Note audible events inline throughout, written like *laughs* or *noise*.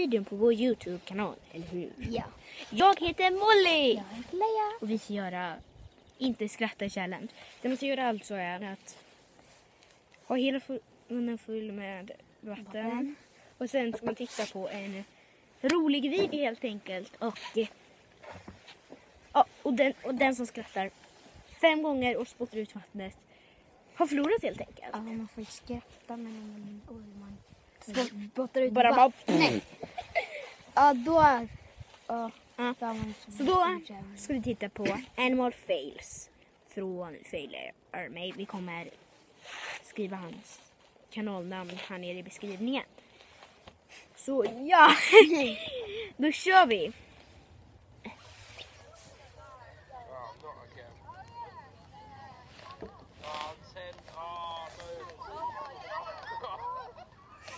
videon på vår Youtube-kanal, eller hur? Ja. Jag heter Molly! Jag heter Leia. Och vi ska göra inte skratta challenge. Det man ska göra alltså är att ha hela munnen full med vatten. Vatten. Och sen ska man titta på en rolig video helt enkelt. Och, ja, och, den, och den som skrattar fem gånger och spottar ut vattnet har förlorat helt enkelt. Ja, man får ju skratta men man, man spottar ut Bara vatten. bara... Ja, då... Ja, Så då ska vi titta på Animal Fails från Failure Army. Vi kommer skriva hans kanalnamn här nere i beskrivningen. Så ja, *laughs* då kör vi!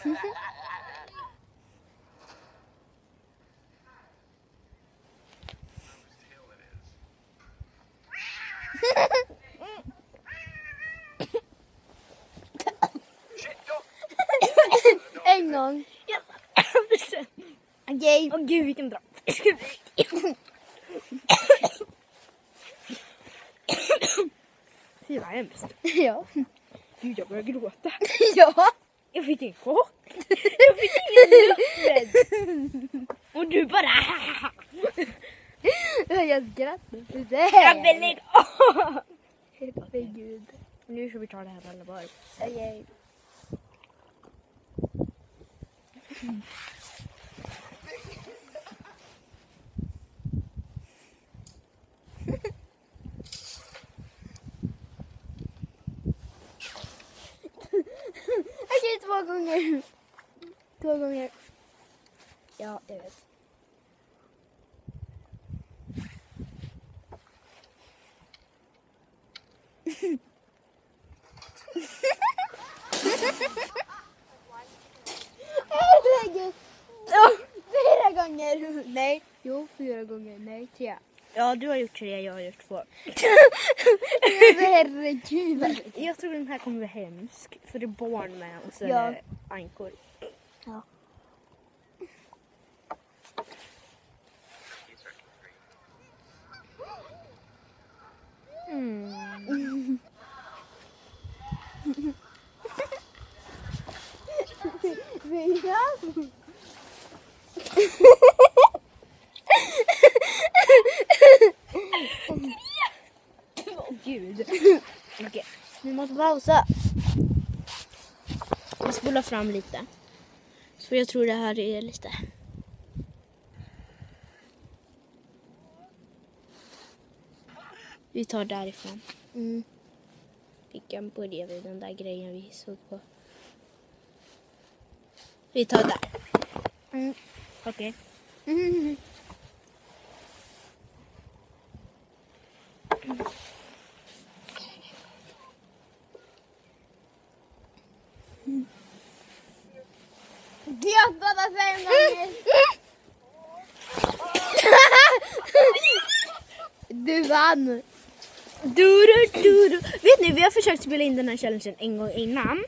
*laughs* *laughs* En gång. *laughs* Okej. Åh gud vilken bra. Fy vad hemskt. Ja. Gud jag börjar gråta. *laughs* Ja. Jag fick en chock. Jag fick ingen luft. Och du bara *laughs* Jag skrattar. Ja, men lägg av! Herregud. Nu ska vi ta det här på allvar. Okej. Okej, två gånger. Två gånger. Ja, jag vet. Herregud. Ja, fyra gånger. Nej. Jo, fyra gånger. Nej, tre. Ja, du har gjort tre, jag har gjort två. *laughs* Herregud. Jag tror den här kommer vara hemsk. För det är barn med och så Ja. är det ankor. Ja. Mm. *laughs* Fyra. Åh gud. Okej, vi måste pausa. Jag spolar fram lite. Så jag tror det här är lite... Vi tar därifrån. Mm. Vi kan börja vid den där grejen vi såg på. Vi tar där. Mm. Okej. Mm. Bara fem gånger. Du vann. Du, du, du, du. Vet ni, vi har försökt spela in den här challengen en gång innan.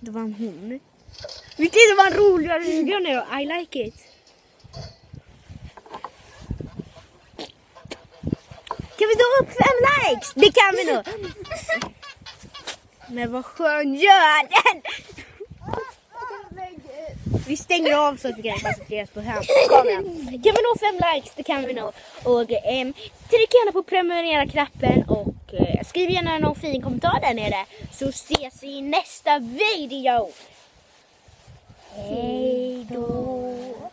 Det var en hon. Vet ni, det var en roligare video nu. I like it. Kan vi ta upp fem likes? Det kan vi nog. *laughs* Men vad skön gör den? Vi stänger av så att vi kan koncentrera oss på kameran. Kan vi nå fem likes? Det kan vi nog. Och ehm, tryck gärna på prenumerera-knappen och eh, skriv gärna någon fin kommentar där nere. Så ses vi i nästa video. Hej då!